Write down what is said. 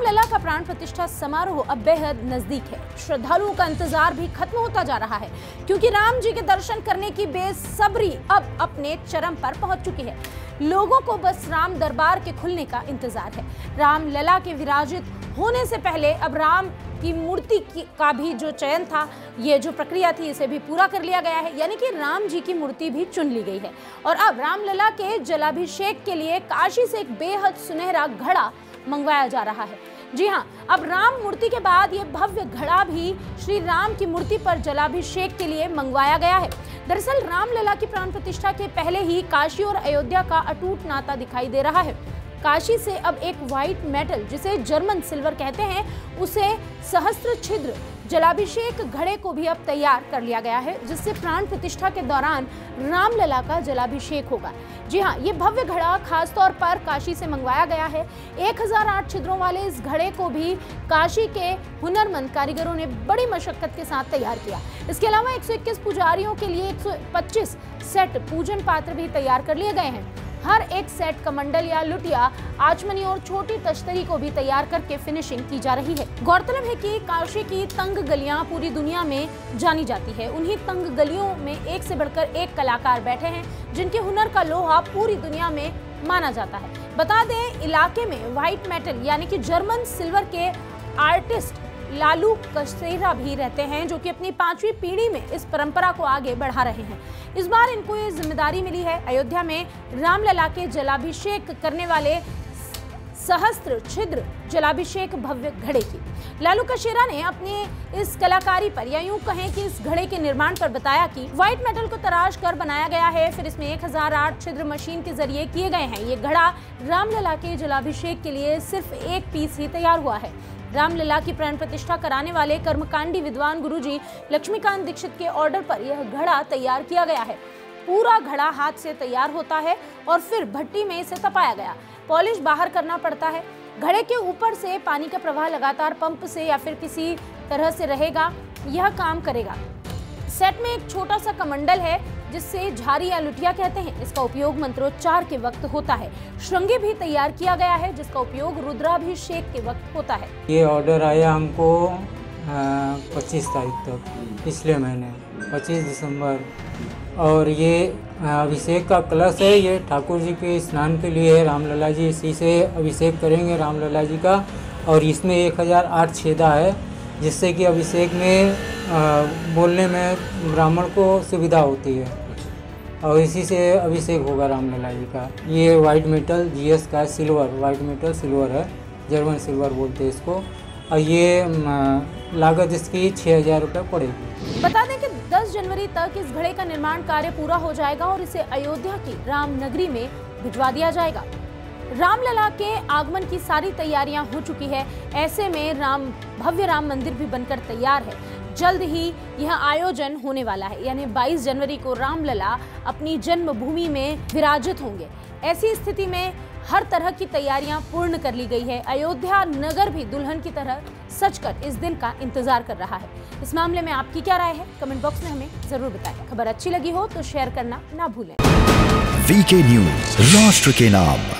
प्रतिष्ठा समारोह अब बेहद नज़दीक है। श्रद्धालुओं का इंतज़ार भी खत्म होता जा रहा है, क्योंकि राम जी के दर्शन करने की बेसब्री अब अपने चरम पर पहुँच चुकी है। लोगों को बस राम दरबार के खुलने का इंतज़ार है। राम लला के विराजित होने से पहले अब राम की मूर्ति का भी जो चयन था, ये जो प्रक्रिया थी, इसे भी पूरा कर लिया गया है। यानी कि राम जी की मूर्ति भी चुन ली गई है। और अब रामलला के जलाभिषेक के लिए काशी से एक बेहद सुनहरा घड़ा मंगवाया जा रहा है। जी हाँ अब राम मूर्ति के बाद ये भव्य घड़ा भी श्री राम की मूर्ति पर जलाभिषेक के लिए मंगवाया गया है। दरअसल रामलला की प्राण प्रतिष्ठा के पहले ही काशी और अयोध्या का अटूट नाता दिखाई दे रहा है। काशी से अब एक व्हाइट मेटल जिसे जर्मन सिल्वर कहते हैं, उसे सहस्त्र छिद्र, जलाभिषेक घड़े को भी अब तैयार कर लिया गया है, जिससे प्राण प्रतिष्ठा के दौरान रामलला का जलाभिषेक होगा। जी हाँ ये भव्य घड़ा खासतौर पर काशी से मंगवाया गया है। 1008 छिद्रों वाले इस घड़े को भी काशी के हुनरमंद कारीगरों ने बड़ी मशक्कत के साथ तैयार किया। इसके अलावा 121 पुजारियों के लिए 125 सेट पूजन पात्र भी तैयार कर लिए गए हैं। हर एक सेट कमंडल या लुटिया आचमनी और छोटी तश्तरी को भी तैयार करके फिनिशिंग की जा रही है। गौरतलब है कि काशी की तंग गलियाँ पूरी दुनिया में जानी जाती है। उन्हीं तंग गलियों में एक से बढ़कर एक कलाकार बैठे हैं, जिनके हुनर का लोहा पूरी दुनिया में माना जाता है। बता दें, इलाके में व्हाइट मेटल यानी कि जर्मन सिल्वर के आर्टिस्ट लालू कसेरा भी रहते हैं, जो कि अपनी पांचवी पीढ़ी में इस परंपरा को आगे बढ़ा रहे हैं। इस बार इनको ये ज़िम्मेदारी मिली है, अयोध्या में रामलला के जलाभिषेक करने वाले सहस्त्र छिद्र जलाभिषेक भव्य घड़े की। लालू कशेरा ने अपने इस कलाकारी पर, या यूँ कहें कि इस घड़े के निर्माण पर बताया कि व्हाइट मेटल को तराश कर बनाया गया है, फिर इसमें 1008 छिद्र मशीन के ज़रिए किए गए हैं। ये घड़ा रामलला के जलाभिषेक के लिए सिर्फ़ एक पीस ही तैयार हुआ है। रामलला की प्राण प्रतिष्ठा कराने वाले कर्मकांडी विद्वान गुरुजी लक्ष्मीकांत दीक्षित के ऑर्डर पर यह घड़ा तैयार किया गया है। पूरा घड़ा हाथ से तैयार होता है और फिर भट्टी में इसे तपाया गया। पॉलिश बाहर करना पड़ता है। घड़े के ऊपर से पानी का प्रवाह लगातार पंप से या फिर किसी तरह से रहेगा, यह काम करेगा। सेट में एक छोटा सा कमंडल है जिससे झारी या लुटिया कहते हैं। इसका उपयोग मंत्रोच्चार के वक्त होता है। श्रृंगे भी तैयार किया गया है, जिसका उपयोग रुद्राभिषेक के वक्त होता है। ये ऑर्डर आया हमको पच्चीस तारीख तक। पिछले महीने, पच्चीस दिसंबर। और ये अभिषेक का कलश है। ये ठाकुर जी के स्नान के लिए है। रामलला जी इसी से अभिषेक करेंगे रामलला जी का। और इसमें एक हज़ार आठ छेदा है, जिससे कि अभिषेक में बोलने में ब्राह्मण को सुविधा होती है। और इसी से अभिषेक होगा रामलला जी का। ये वाइट मेटल जीएस का सिल्वर वाइट मेटल सिल्वर है। जर्मन सिल्वर बोलते हैं इसको। और ये लागत इसकी छः हज़ार रुपये पड़ेगी। बता दें कि 10 जनवरी तक इस घड़े का निर्माण कार्य पूरा हो जाएगा और इसे अयोध्या की राम नगरी में भिजवा दिया जाएगा। रामलला के आगमन की सारी तैयारियाँ हो चुकी है। ऐसे में राम भव्य राम मंदिर भी बनकर तैयार है। जल्द ही यह आयोजन होने वाला है। यानी 22 जनवरी को रामलला अपनी जन्मभूमि में विराजित होंगे। ऐसी स्थिति में हर तरह की तैयारियाँ पूर्ण कर ली गई है। अयोध्या नगर भी दुल्हन की तरह सचकर इस दिन का इंतज़ार कर रहा है। इस मामले में आपकी क्या राय है? कमेंट बॉक्स में हमें ज़रूर बताएँ। खबर अच्छी लगी हो तो शेयर करना ना भूलें। वीके न्यूज़, राष्ट्र के नाम।